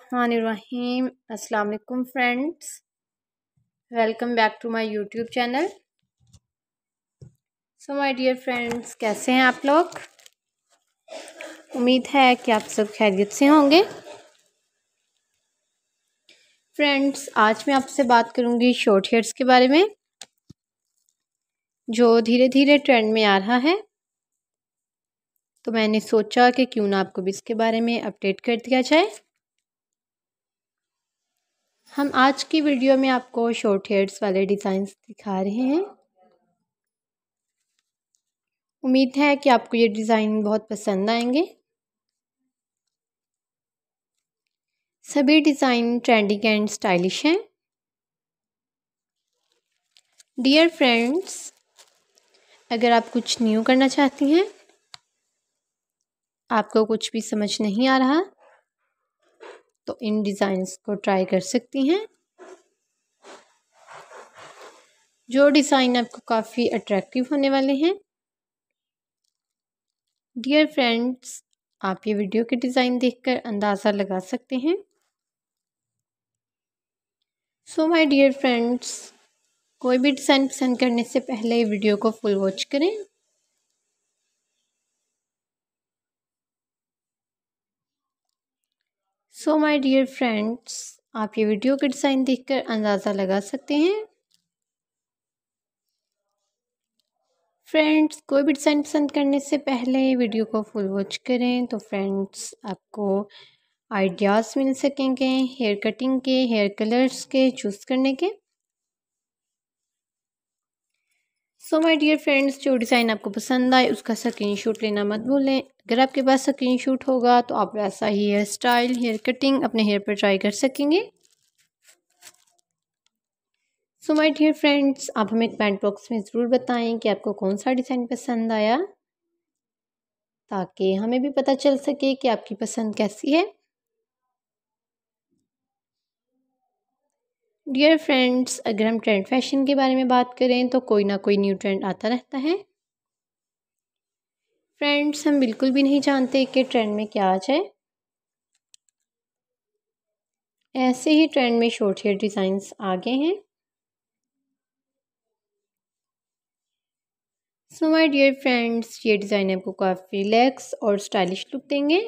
Bismillahirrahmanirrahim. Assalamu alaikum friends. Welcome back to my YouTube channel. So my dear friends, कैसे हैं आप लोग उम्मीद है कि आप सब खैरियत से होंगे फ्रेंड्स आज मैं आपसे बात करूँगी शॉर्ट हेयर्स के बारे में जो धीरे धीरे ट्रेंड में आ रहा है तो मैंने सोचा कि क्यों ना आपको भी इसके बारे में अपडेट कर दिया जाए हम आज की वीडियो में आपको शॉर्ट हेयर्स वाले डिज़ाइंस दिखा रहे हैं। उम्मीद है कि आपको ये डिज़ाइन बहुत पसंद आएँगे। सभी डिज़ाइन ट्रेंडिंग एंड स्टाइलिश हैं। डियर फ्रेंड्स अगर आप कुछ न्यू करना चाहती हैं, आपको कुछ भी समझ नहीं आ रहा तो इन डिज़ाइंस को ट्राई कर सकती हैं। जो डिज़ाइन आपको काफ़ी अट्रैक्टिव होने वाले हैं। डियर फ्रेंड्स, आप ये वीडियो के डिज़ाइन देखकर अंदाज़ा लगा सकते हैं। सो माय डियर फ्रेंड्स कोई भी डिज़ाइन पसंद करने से पहले वीडियो को फुल वॉच करें। सो माय डियर फ्रेंड्स आप ये वीडियो के डिज़ाइन देखकर अंदाज़ा लगा सकते हैं। फ्रेंड्स कोई भी डिज़ाइन पसंद करने से पहले वीडियो को फुल वॉच करें तो फ्रेंड्स आपको आइडियाज़ मिल सकेंगे हेयर कटिंग के हेयर कलर्स के चूज़ करने के। सो माय डियर फ्रेंड्स जो डिज़ाइन आपको पसंद आए, उसका स्क्रीनशॉट लेना मत भूलें। अगर आपके पास स्क्रीनशॉट होगा तो आप वैसा ही हेयर स्टाइल हेयर कटिंग अपने हेयर पर ट्राई कर सकेंगे। सो माय डियर फ्रेंड्स आप हमें कमेंट बॉक्स में ज़रूर बताएँ कि आपको कौन सा डिज़ाइन पसंद आया, ताकि हमें भी पता चल सके कि आपकी पसंद कैसी है। डियर फ्रेंड्स अगर हम ट्रेंड फ़ैशन के बारे में बात करें तो कोई ना कोई न्यू ट्रेंड आता रहता है। फ्रेंड्स हम बिल्कुल भी नहीं जानते कि ट्रेंड में क्या आ जाए ऐसे ही ट्रेंड में शॉर्ट हेयर डिज़ाइंस आ गए हैं। सो माय डियर फ्रेंड्स ये डिज़ाइन आपको काफ़ी रिलैक्स और स्टाइलिश लुक देंगे।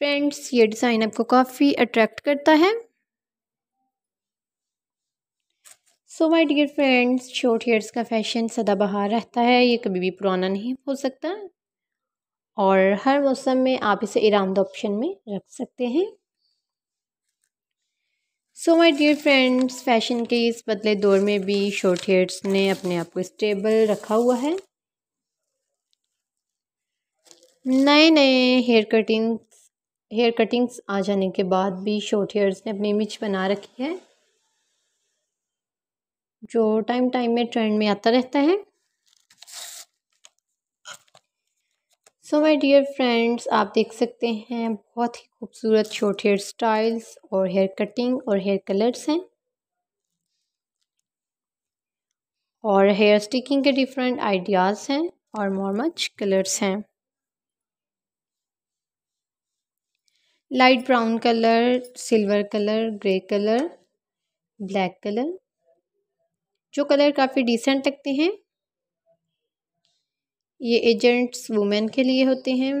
फ्रेंड्स ये डिज़ाइन आपको काफ़ी अट्रैक्ट करता है। So my dear friends short hairs का फ़ैशन सदाबहार रहता है, ये कभी भी पुराना नहीं हो सकता। और हर मौसम में आप इसे ईरानदा ऑप्शन में रख सकते हैं। So my dear friends fashion के इस बदले दौर में भी शॉर्ट हेयर्स ने अपने आप को स्टेबल रखा हुआ है। नए नए हेयर कटिंग हेयर कटिंग्स आ जाने के बाद भी शॉर्ट हेयर्स ने अपनी इमेज बना रखी है। जो टाइम टाइम में ट्रेंड में आता रहता है। सो माय डियर फ्रेंड्स आप देख सकते हैं, बहुत ही खूबसूरत शॉर्ट हेयर स्टाइल्स और हेयर कटिंग और हेयर कलर्स हैं। और हेयर स्टिकिंग के डिफरेंट आइडियाज़ हैं और मोर मच कलर्स हैं। Light brown colour silver colour grey colour black colour जो कलर काफ़ी डिसेंट लगते हैं। ये एजेंट्स वुमेन के लिए होते हैं।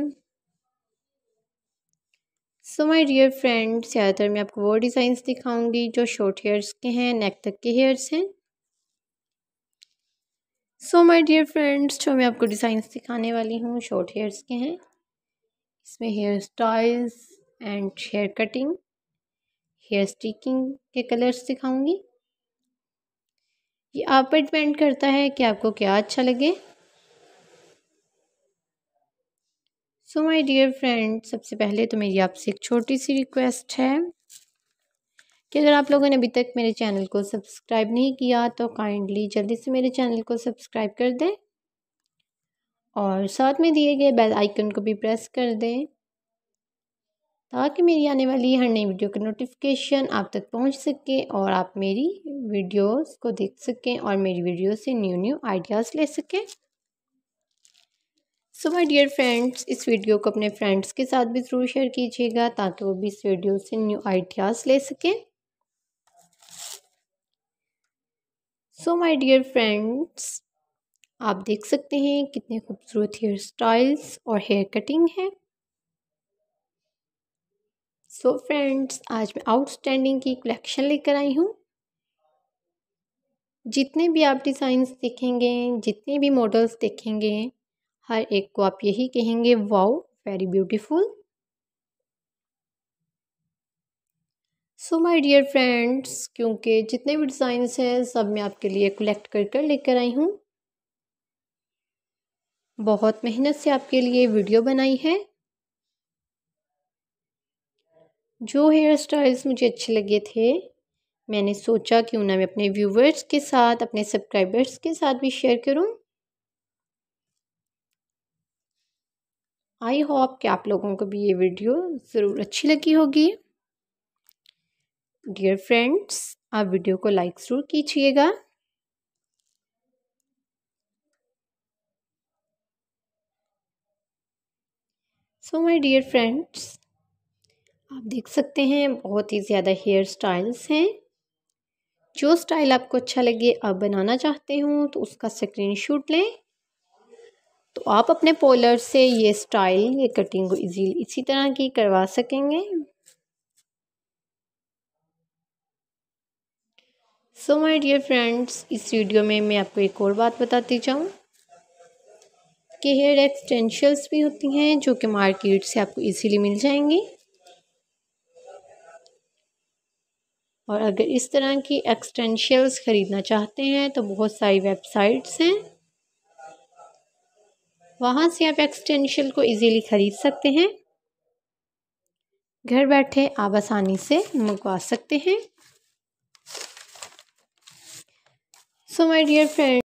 सो माय डियर फ्रेंड्स ज़्यादातर मैं आपको वो डिज़ाइंस दिखाऊँगी जो शॉर्ट हेयर्स के हैं नेक तक के हेयर्स हैं। सो माय डियर फ्रेंड्स जो मैं आपको डिज़ाइंस दिखाने वाली हूँ शॉर्ट हेयर्स के हैं। इसमें hair styles and hair cutting hair sticking के कलर्स दिखाऊँगी। ये आप पर डिपेंड करता है कि आपको क्या अच्छा लगे। सो माय डियर फ्रेंड सबसे पहले तो मेरी आपसे एक छोटी सी रिक्वेस्ट है कि अगर आप लोगों ने अभी तक मेरे चैनल को सब्सक्राइब नहीं किया तो काइंडली जल्दी से मेरे चैनल को सब्सक्राइब कर दें और साथ में दिए गए बेल आइकन को भी प्रेस कर दें। ताकि मेरी आने वाली हर नई वीडियो का नोटिफिकेशन आप तक पहुँच सके और आप मेरी वीडियोस को देख सकें और मेरी वीडियो से न्यू न्यू आइडियाज़ ले सकें। सो माय डियर फ्रेंड्स इस वीडियो को अपने फ्रेंड्स के साथ भी ज़रूर शेयर कीजिएगा ताकि वो भी इस वीडियो से न्यू आइडियाज़ ले सकें। सो माय डियर फ्रेंड्स आप देख सकते हैं कितने खूबसूरत हेयर स्टाइल्स और हेयर कटिंग है। सो so फ्रेंड्स आज मैं आउटस्टैंडिंग की कलेक्शन लेकर आई हूँ। जितने भी आप डिज़ाइंस देखेंगे, जितने भी मॉडल्स देखेंगे, हर एक को आप यही कहेंगे wow very beautiful so my dear friends क्योंकि जितने भी डिज़ाइंस हैं, सब मैं आपके लिए कलेक्ट कर कर लेकर आई हूँ। बहुत मेहनत से आपके लिए वीडियो बनाई है। जो हेयर स्टाइल्स मुझे अच्छे लगे थे, मैंने सोचा क्यों ना मैं अपने व्यूवर्स के साथ, अपने सब्सक्राइबर्स के साथ भी शेयर करूँ। आई होप कि आप लोगों को भी ये वीडियो ज़रूर अच्छी लगी होगी। डियर फ्रेंड्स आप वीडियो को लाइक ज़रूर कीजिएगा। सो माय डियर फ्रेंड्स आप देख सकते हैं, बहुत ही ज़्यादा हेयर स्टाइल्स हैं। जो स्टाइल आपको अच्छा लगे, आप बनाना चाहते हो तो उसका स्क्रीनशॉट लें। तो आप अपने पोलर से ये स्टाइल, ये कटिंग को इजीली इसी तरह की करवा सकेंगे। सो माय डियर फ्रेंड्स इस वीडियो में मैं आपको एक और बात बताती जाऊँ कि हेयर एक्सटेंशल्स भी होती हैं, जो कि मार्केट से आपको इजीली मिल जाएँगी। और अगर इस तरह की एक्सटेंशियल्स ख़रीदना चाहते हैं तो बहुत सारी वेबसाइट्स हैं। वहाँ से आप एक्सटेंशियल को इजीली ख़रीद सकते हैं। घर बैठे आप आसानी से मंगवा सकते हैं। So my dear friend